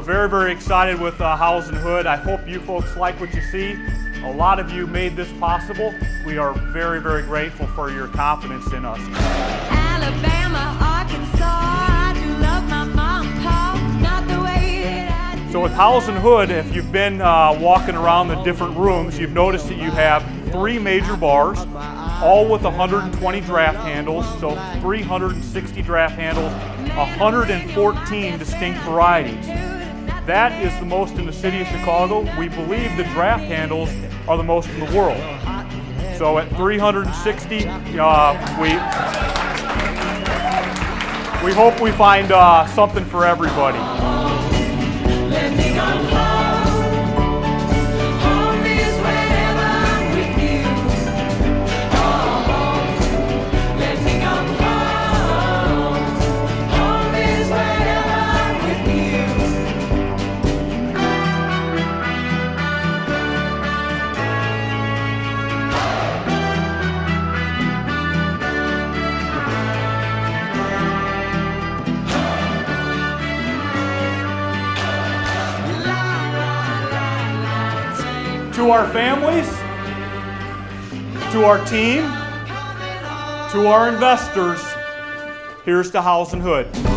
very, very excited with uh, Howells and Hood. I hope you folks like what you see. A lot of you made this possible. We are very, very grateful for your confidence in us. Alabama, Arkansas, I do love my mom and not the way that I So with Howells and Hood, if you've been uh, walking around the different rooms, you've noticed that you have three major bars, all with 120 draft handles, so 360 draft handles, 114 distinct varieties. That is the most in the city of Chicago. We believe the draft handles are the most in the world. So at 360, uh, we we hope we find uh, something for everybody. To our families, to our team, to our investors, here's to Howells and Hood.